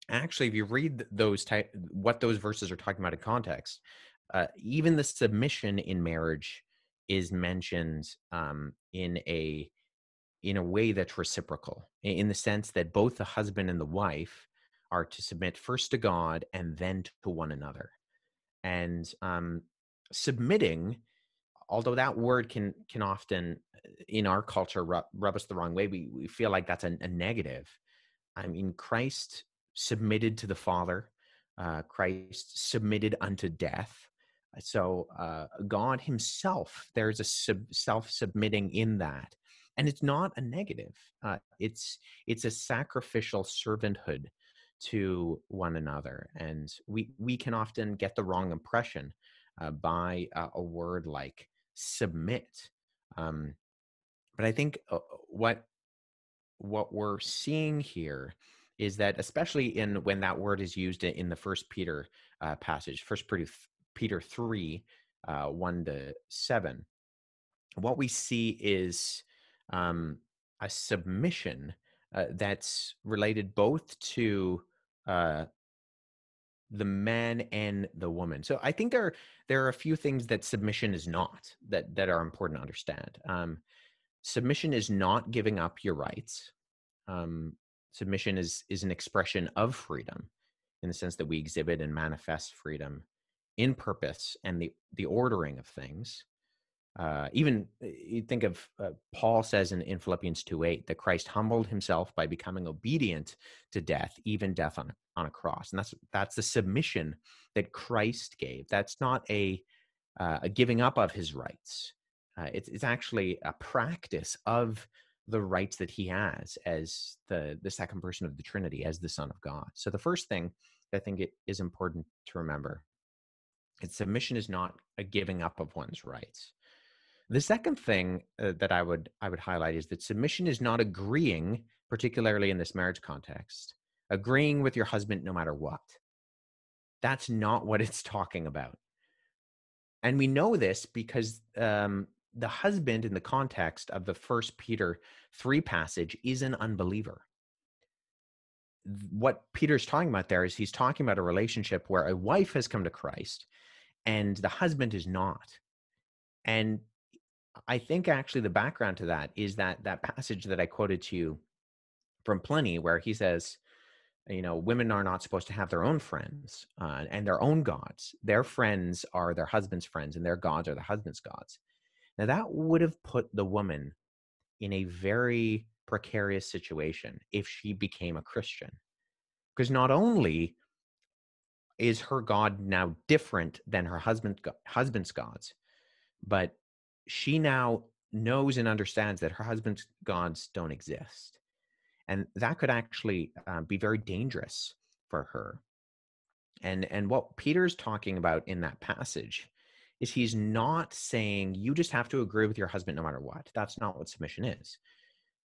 actually if you read those type what those verses are talking about in context uh, even the submission in marriage is mentioned um, in a in a way that's reciprocal, in the sense that both the husband and the wife are to submit first to God and then to one another. And um, submitting, although that word can can often in our culture rub, rub us the wrong way, we, we feel like that's a, a negative. I mean, Christ submitted to the Father. Uh, Christ submitted unto death. So uh, God Himself, there's a sub- self-submitting in that, and it's not a negative. Uh, it's it's a sacrificial servanthood to one another, and we we can often get the wrong impression uh, by a word like submit. Um, but I think uh, what what we're seeing here is that especially in when that word is used in the first peter uh, passage first peter, peter 3 uh, 1 to 7 what we see is um, a submission uh, that's related both to uh, the man and the woman. So i think there are, there are a few things that submission is not that that are important to understand. Um, submission is not giving up your rights. Um, submission is is an expression of freedom in the sense that we exhibit and manifest freedom in purpose and the the ordering of things uh, even uh, you think of uh, paul says in, in philippians 2 8 that christ humbled himself by becoming obedient to death even death on, on a cross and that's that's the submission that christ gave. That's not a uh, a giving up of his rights. Uh, it's, it's actually a practice of the rights that he has as the the second person of the trinity as the son of god. So the first thing i think it is important to remember is submission is not a giving up of one's rights the second thing uh, that i would i would highlight is that submission is not agreeing particularly in this marriage context agreeing with your husband no matter what. That's not what it's talking about. And we know this because um, the husband in the context of the first peter 3 passage is an unbeliever. What peter's talking about there is he's talking about a relationship where a wife has come to christ and the husband is not. And i think actually the background to that is that that passage that i quoted to you from pliny where he says you know women are not supposed to have their own friends uh, and their own gods their friends are their husband's friends and their gods are the husband's gods now, that would have put the woman in a very precarious situation if she became a Christian. Because not only is her God now different than her husband, husband's gods, but she now knows and understands that her husband's gods don't exist. And that could actually uh, be very dangerous for her. And, and what Peter's talking about in that passage is he's not saying you just have to agree with your husband no matter what. That's not what submission is.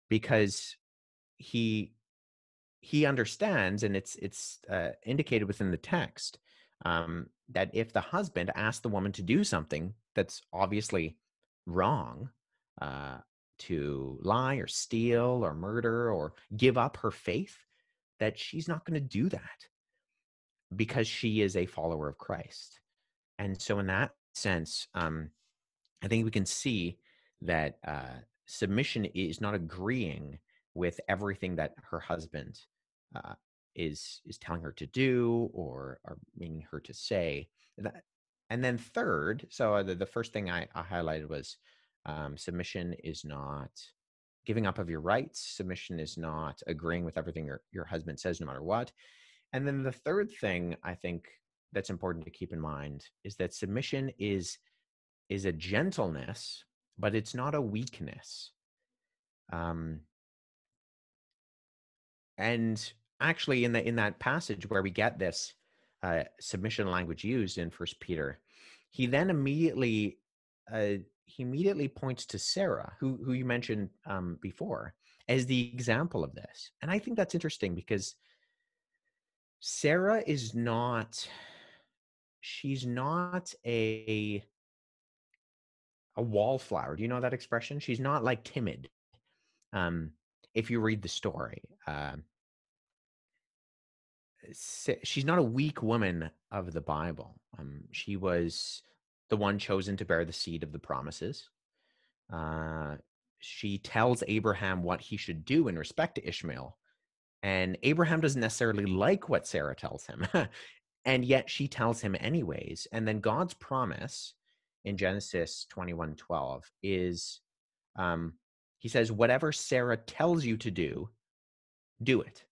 Because he he understands and it's it's uh, indicated within the text um, that if the husband asks the woman to do something that's obviously wrong uh, to lie or steal or murder or give up her faith that she's not going to do that because she is a follower of christ and so in that sense, um, I think we can see that uh, submission is not agreeing with everything that her husband uh, is is telling her to do or or meaning her to say. That, and then third, so uh, the, the first thing I, I highlighted was um, submission is not giving up of your rights. Submission is not agreeing with everything your, your husband says, no matter what. And then the third thing I think that's important to keep in mind is that submission is is a gentleness but it's not a weakness um and actually in the in that passage where we get this uh, submission language used in first peter he then immediately uh, he immediately points to sarah who who you mentioned um, before as the example of this and i think that's interesting because sarah is not she's not a a wallflower. Do you know that expression? She's not like timid. Um, if you read the story, uh, she's not a weak woman of the Bible. Um, she was the one chosen to bear the seed of the promises. Uh, she tells Abraham what he should do in respect to Ishmael. And Abraham doesn't necessarily like what Sarah tells him. and yet she tells him anyways. And then God's promise in Genesis 21 12 is um, he says, Whatever Sarah tells you to do, do it.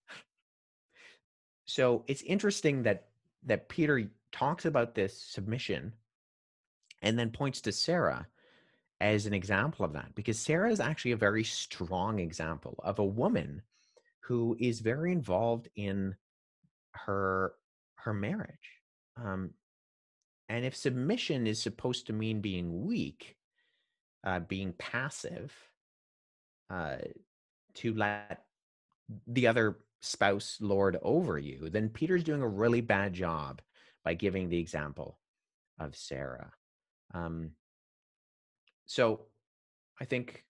So it's interesting that that Peter talks about this submission and then points to Sarah as an example of that because Sarah is actually a very strong example of a woman who is very involved in her her marriage. Um, and if submission is supposed to mean being weak, uh, being passive, uh, to let the other spouse lord over you, then Peter's doing a really bad job by giving the example of Sarah. Um, so I think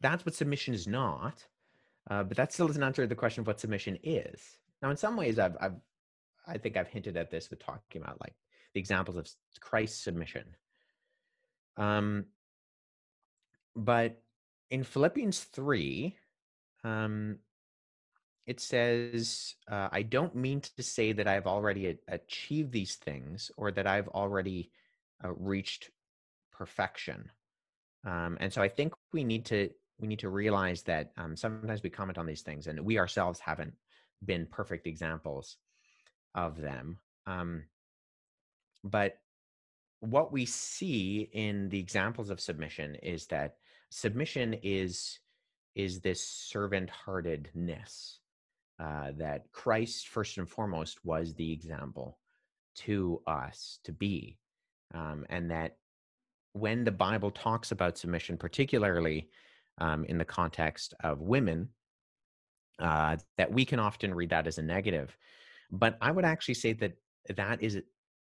that's what submission is not, uh, but that still doesn't answer the question of what submission is. Now, in some ways, I've, I've I think I've hinted at this with talking about like the examples of Christ's submission. Um, but in Philippians 3, um, it says, uh, I don't mean to say that I've already achieved these things or that I've already uh, reached perfection. Um, and so I think we need to we need to realize that um, sometimes we comment on these things and we ourselves haven't been perfect examples of them. Um, but what we see in the examples of submission is that submission is is this servant heartedness uh, that christ first and foremost was the example to us to be um, and that when the bible talks about submission particularly um, in the context of women uh, that we can often read that as a negative. But i would actually say that that is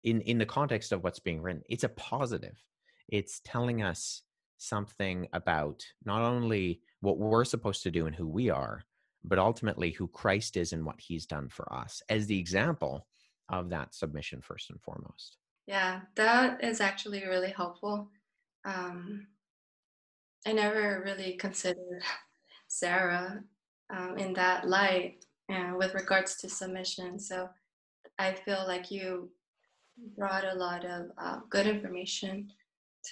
in in the context of what's being written it's a positive. It's telling us something about not only what we're supposed to do and who we are but ultimately who christ is and what he's done for us as the example of that submission first and foremost. Yeah that is actually really helpful. Um, i never really considered sarah um, in that light and with regards to submission. So i feel like you brought a lot of uh, good information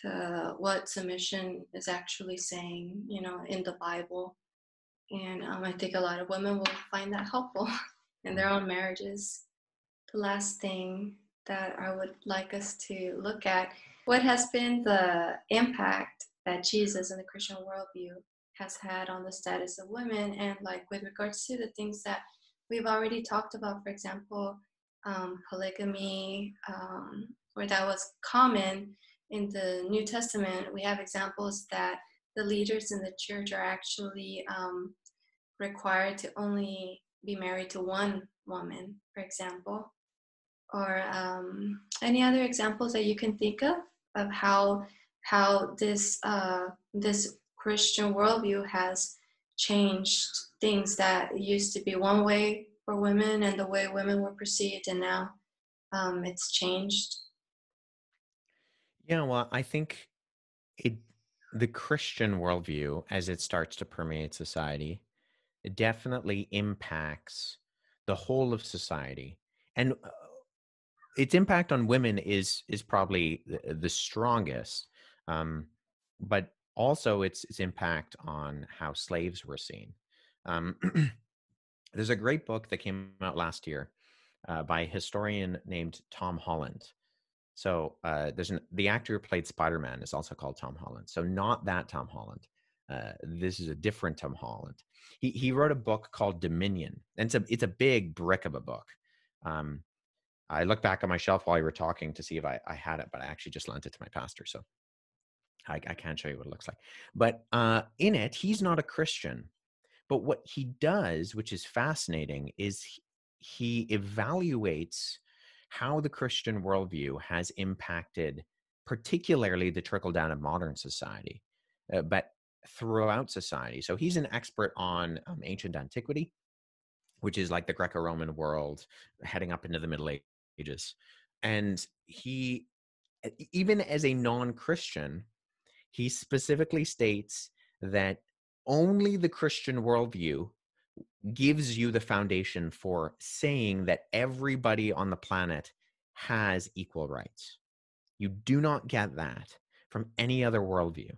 to what submission is actually saying, you know, in the Bible. And um, I think a lot of women will find that helpful in their own marriages. The last thing that I would like us to look at what has been the impact that Jesus and the Christian worldview has had on the status of women, and like with regards to the things that we've already talked about, for example, um, polygamy, um, where that was common in the New Testament, we have examples that the leaders in the church are actually um, required to only be married to one woman, for example. Or um, any other examples that you can think of of how how this uh, this Christian worldview has changed things that used to be one way for women and the way women were perceived, and now um, it's changed. Yeah, well, I think it the Christian worldview, as it starts to permeate society, it definitely impacts the whole of society, and uh, its impact on women is is probably the, strongest. Um, but also its its impact on how slaves were seen. Um, There's a great book that came out last year uh, by a historian named Tom Holland. So uh, there's an, the actor who played Spider Man is also called Tom Holland. So not that Tom Holland. Uh, this is a different Tom Holland. He he wrote a book called Dominion, and it's a it's a big brick of a book. Um, I looked back on my shelf while you were talking to see if I, I had it, but I actually just lent it to my pastor, so I, I can't show you what it looks like. But uh, in it, he's not a Christian, but what he does, which is fascinating, is he evaluates how the Christian worldview has impacted, particularly the trickle down of modern society, uh, but throughout society. So he's an expert on um, ancient antiquity, which is like the Greco Roman world heading up into the Middle Ages. And he, even as a non Christian, he specifically states that only the Christian worldview gives you the foundation for saying that everybody on the planet has equal rights. You do not get that from any other worldview.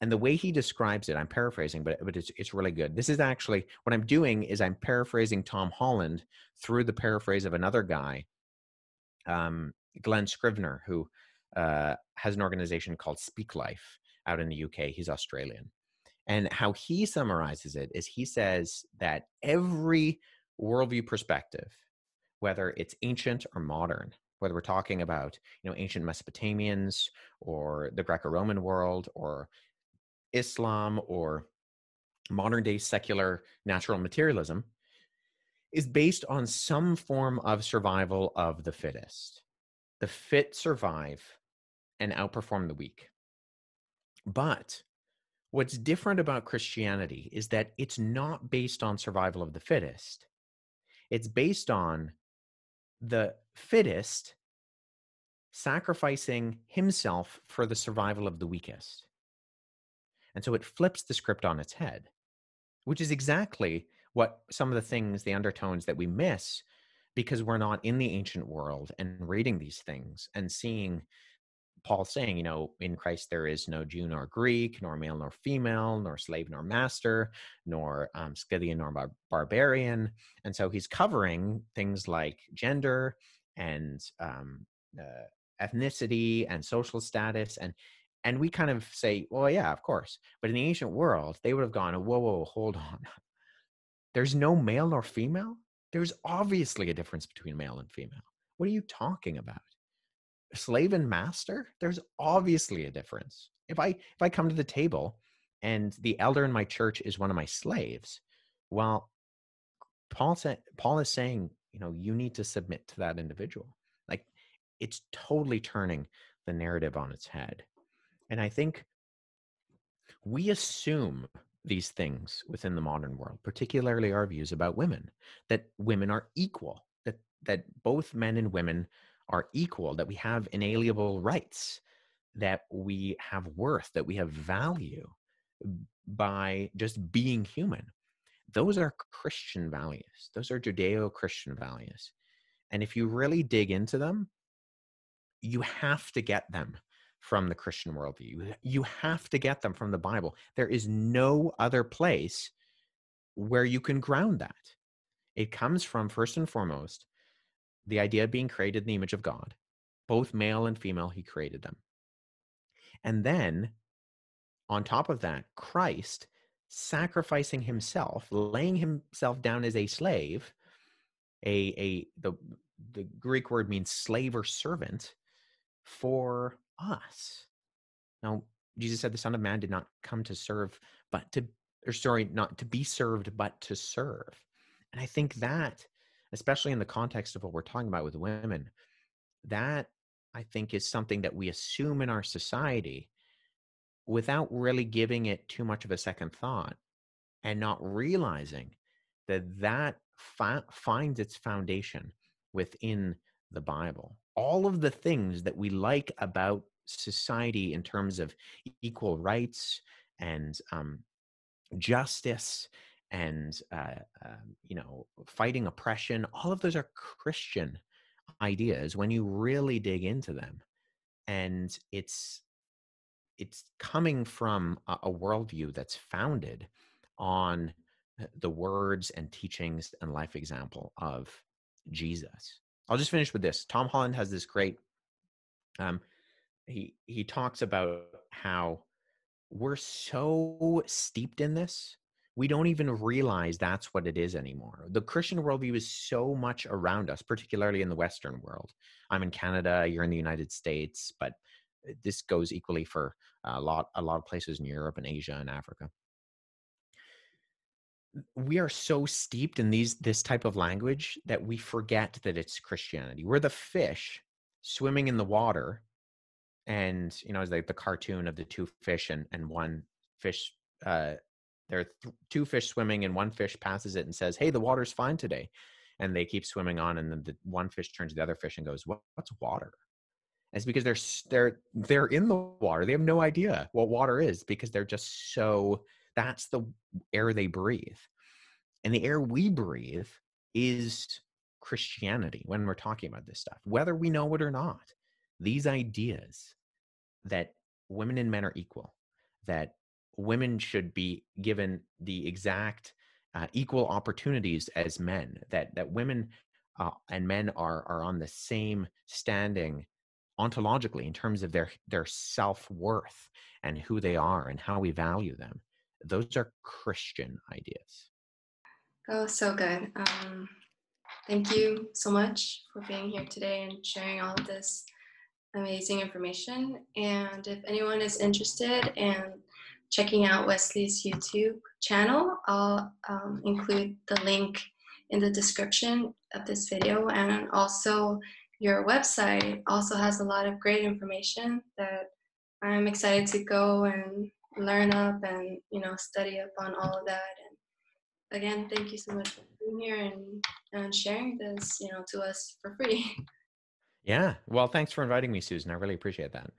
And the way he describes it, I'm paraphrasing, but, but it's, it's really good. This is actually what I'm doing is I'm paraphrasing Tom Holland through the paraphrase of another guy, um, Glen Scrivener, who uh, has an organization called Speak Life out in the UK. He's Australian. And how he summarizes it is he says that every worldview perspective, whether it's ancient or modern, whether we're talking about you know ancient Mesopotamians or the Greco-Roman world or Islam or modern day secular natural materialism, is based on some form of survival of the fittest. The fit survive and outperform the weak. But What's different about Christianity is that it's not based on survival of the fittest. It's based on the fittest sacrificing himself for the survival of the weakest. And so it flips the script on its head, which is exactly what some of the things, the undertones that we miss because we're not in the ancient world and reading these things and seeing Paul saying, you know, in Christ there is no Jew nor Greek, nor male nor female, nor slave nor master, nor um, Scythian nor bar- barbarian. And so he's covering things like gender and um, uh, ethnicity and social status. And and we kind of say, well, yeah, of course. But in the ancient world, they would have gone, whoa, whoa, hold on. There's no male nor female? There's obviously a difference between male and female. What are you talking about? Slave and master there's obviously a difference. If i if i come to the table and the elder in my church is one of my slaves well paul said paul is saying you know you need to submit to that individual. Like it's totally turning the narrative on its head. And i think we assume these things within the modern world particularly our views about women that women are equal that that both men and women are equal, that we have inalienable rights, that we have worth, that we have value by just being human. Those are Christian values. Those are Judeo Christian values. And if you really dig into them, you have to get them from the Christian worldview. You have to get them from the Bible. There is no other place where you can ground that. It comes from, first and foremost, the idea of being created in the image of God, both male and female, he created them. And then on top of that, Christ sacrificing himself, laying himself down as a slave, a a the the Greek word means slave or servant for us. Now, Jesus said the Son of Man did not come to serve, but to or sorry, not to be served, but to serve. And I think that especially in the context of what we're talking about with women, that I think is something that we assume in our society without really giving it too much of a second thought and not realizing that that fi- finds its foundation within the Bible. All of the things that we like about society in terms of equal rights and um, justice and uh, uh, you know fighting oppression all of those are christian ideas when you really dig into them and it's it's coming from a, a worldview that's founded on the words and teachings and life example of jesus. I'll just finish with this tom holland has this great um he he talks about how we're so steeped in this we don't even realize that's what it is anymore. The Christian worldview is so much around us, particularly in the Western world. I'm in Canada, you're in the United States, but uh, this goes equally for a lot, a lot of places in Europe and Asia and Africa. We are so steeped in these this type of language that we forget that it's Christianity. We're the fish swimming in the water, and you know, it's like the cartoon of the two fish and and one fish uh, there are th- two fish swimming and one fish passes it and says hey the water's fine today and they keep swimming on and then the one fish turns to the other fish and goes what, what's water It's because they're they're they're in the water. They have no idea what water is because they're just so that's the air they breathe. And the air we breathe is Christianity when we're talking about this stuff, whether we know it or not. These ideas that women and men are equal, that women should be given the exact uh, equal opportunities as men, that that women uh, and men are are on the same standing ontologically in terms of their their self-worth and who they are and how we value them. Those are christian ideas. Oh so good. Um, thank you so much for being here today and sharing all of this amazing information. And if anyone is interested in checking out wesley's youtube channel. I'll um, include the link in the description of this video. And also your website also has a lot of great information that I'm excited to go and learn up and you know study up on all of that. And again thank you so much for being here and, and sharing this you know to us for free. Yeah. Well thanks for inviting me susan. I really appreciate that